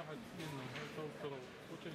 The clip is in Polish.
musisz ciachać inną, no to którą, ucień